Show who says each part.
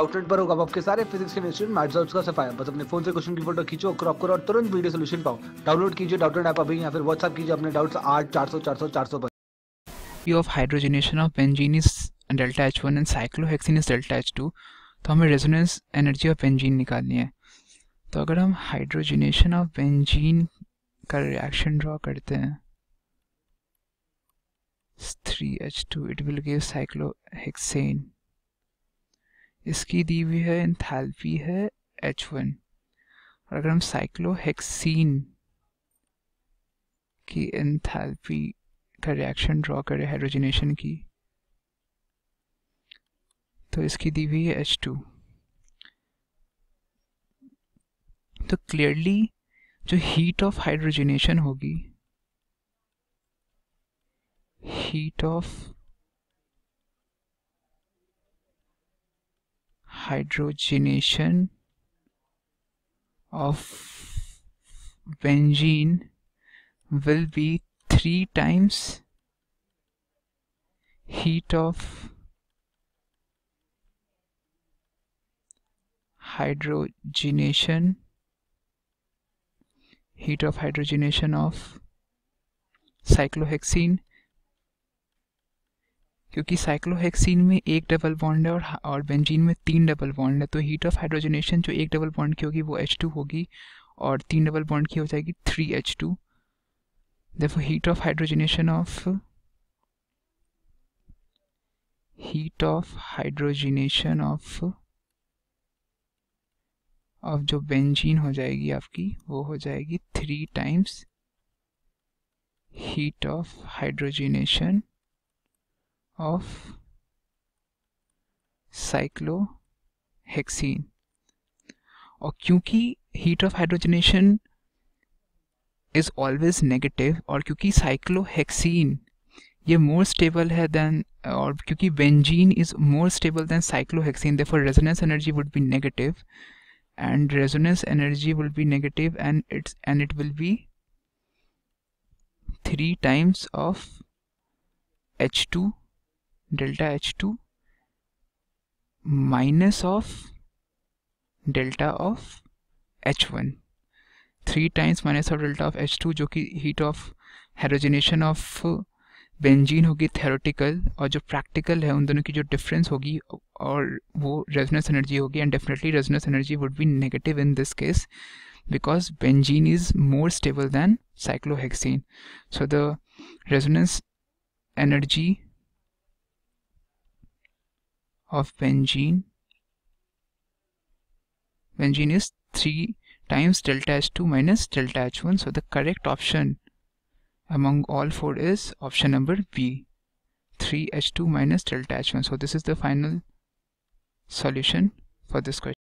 Speaker 1: Outlet पर होगा आपके सारे फिजिक्स केमिस्ट्री मैथ्स और उसका सफाया बस अपने फ़ोन से क्वेश्चन की फ़ोटो खींचो क्रॉप करो और तुरंत वीडियो सोल्यूशन पाओ। डाउनलोड कीजिए डाउटलेट ऐप अभी या फिर व्हाट्सएप कीजिए अपने डाउट्स आठ, चार सौ चार सौ चार सौ पर।
Speaker 2: Of hydrogenation of benzene is delta H1 and cyclohexene is delta H2 तो हमें रेजोनेंस एनर्जी ऑफ़ बेंजीन निकालनी है। तो अगर हम हाइड्रोजनेशन ऑफ़ बेंजीन का रिएक्शन ड्रॉ करते हैं 3H2 it will give cyclohexane इसकी दी हुई है इंथैल्पी है H1 और अगर हम साइक्लोहेक्सीन की इंथैल्पी का रिएक्शन ड्रॉ करें हाइड्रोजनेशन की तो इसकी दी हुई है H2 तो क्लियरली जो हीट ऑफ़ हाइड्रोजनेशन होगी heat of hydrogenation of benzene will be three times heat of hydrogenation heat of hydrogenation of cyclohexene क्योंकि साइक्लोहेक्सीन में एक डबल बॉन्ड है और और बेंजीन में तीन डबल बॉन्ड है तो हीट ऑफ़ हाइड्रोजनेशन जो एक डबल बॉन्ड की होगी वो H2 होगी और तीन डबल बॉन्ड की हो जाएगी थ्री एच टू देखो heat of hydrogenation of heat of hydrogenation of of जो बेंजीन हो जाएगी आपकी, वो हो जाएगी three times heat of hydrogenation of cyclohexene. और क्योंकि heat of hydrogenation is always negative और क्योंकि साइक्लोहेक्सीन ये मोर स्टेबल है देन और क्योंकि benzene is more stable than cyclohexene therefore resonance energy would be negative and resonance energy will be negative and it's, and it will be 3 times of H2 delta H2 minus of delta of H1 three times minus of delta of H two जो कि heat of hydrogenation of benzene होगी theoretical और जो practical है, उन दोनों की जो डिफरेंस होगी, और वो रेजनेस एनर्जी होगी and definitely resonance energy would be negative in this case because benzene is more stable than cyclohexene. So, the resonance energy of benzene. Benzene is 3 times delta H2 minus delta H1 so the correct option among all four is option number B 3H2 minus delta H1 so this is the final solution for this question